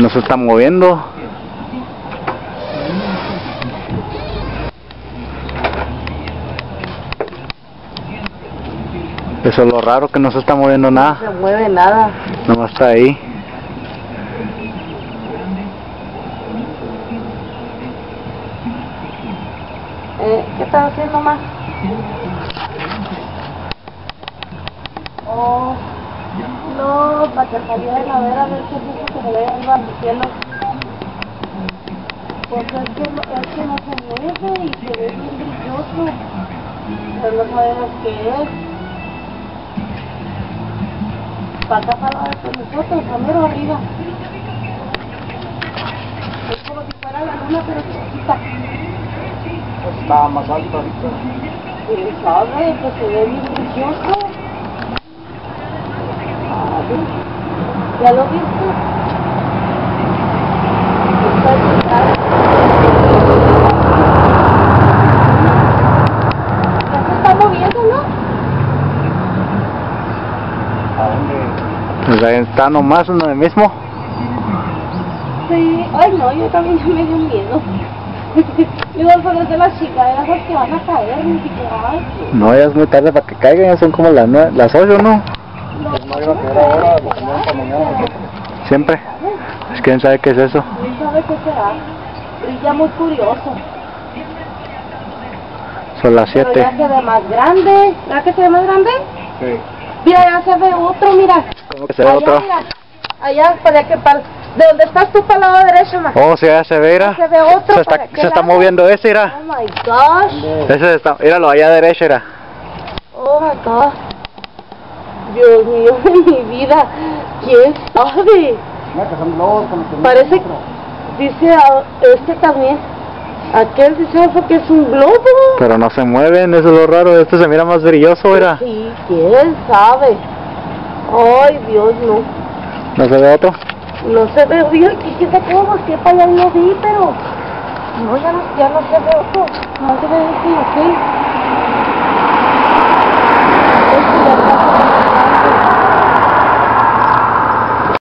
No se está moviendo. Eso es lo raro, que no se está moviendo No nada. se mueve nada. Nomás está ahí. Eh, ¿Qué estás haciendo más? Oh, no, para que salieran a ver a ver qué es eso que se ve arriba del cielo. Pues es que, es que no se mueve y se ve bien brilloso. Pero no sabemos qué es. Para acá, para de nosotros, primero arriba. Es como si fuera la luna, pero chiquita. Estaba más alto ahorita. ¿Quién sabe? Pues se ve bien brilloso. ¿Ya lo viste? Está chingado. Ya se está moviendo, ¿no? ¿A dónde? Pues ahí está nomás uno de mismo. Sí. Ay, no, yo también ya me dio miedo. Igual son las de las chingaderas esas que van a caer, ni siquiera. No, ya es muy tarde para que caigan, ya son como las, las 8, ¿no? Siempre. Pues quién sabe qué es eso. ¿Quién sabe qué será? Brilla muy curioso. Son las Pero 7. ya se ve más grande. ¿Verdad que se ve más grande? Sí. Mira, ya se ve otro, mira. ¿Cómo que se ve allá, otro? mira. Allá, para que para... De donde estás tú para el lado derecho, ma. Oh, sí, ya se ve, mira. Se ve otro Se está, para se está moviendo ese, mira. Oh my gosh. Ese está, míralo, allá derecho, mira. Oh my gosh. Dios mío de mi vida. ¿Quién sabe? Que que Parece- otro. Dice a- este también. Aquel dice otro que es un globo. Pero no se mueven, eso es lo raro. Este se mira más brilloso, mira. Sí, quién sabe. Ay, Dios, no. ¿No se ve otro? No se ve bien, quise cómo, que para allá no vi, pero no, ya no, ya no se ve otro, no se ve ese, ok.